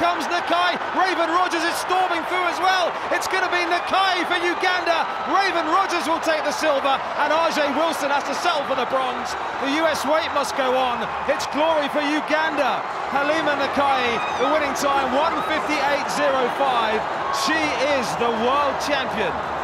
comes Nakaayi. Raven Rogers is storming through as well. It's going to be Nakaayi for Uganda. Raven Rogers will take the silver, and Ajeé Wilson has to settle for the bronze. The US wait must go on. It's glory for Uganda. Halimah Nakaayi, the winning time 158.05. She is the world champion.